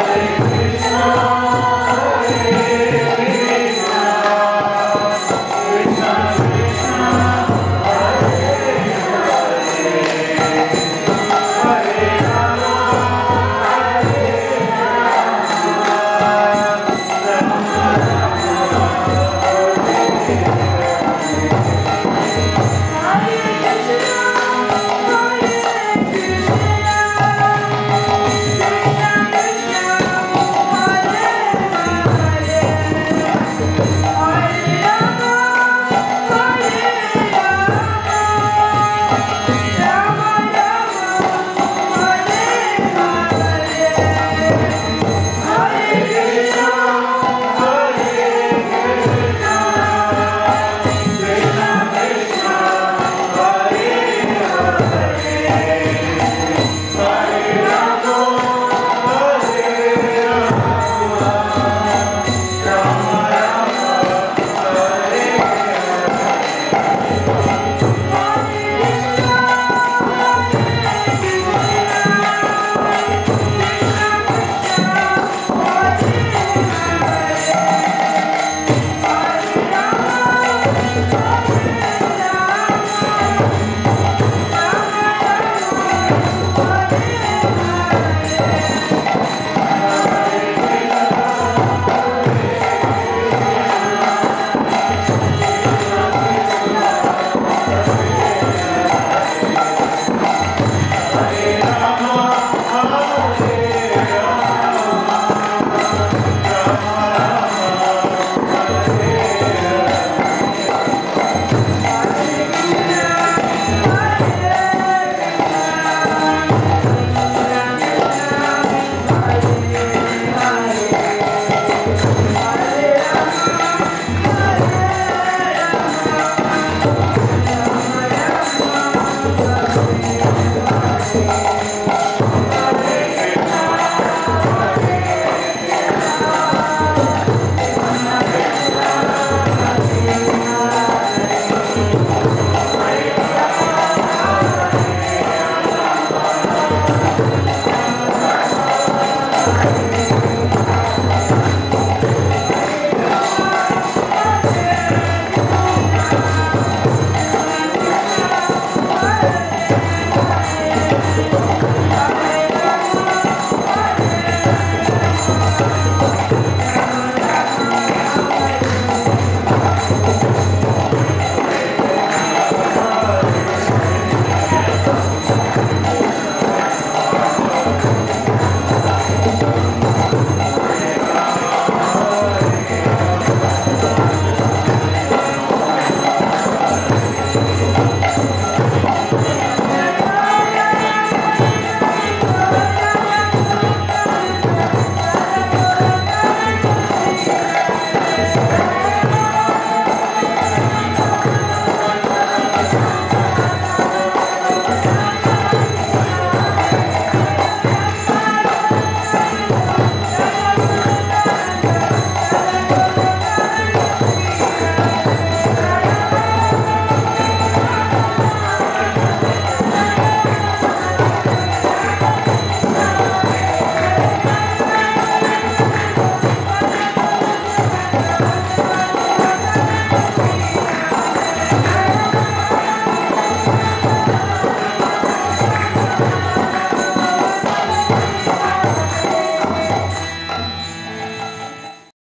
Amen.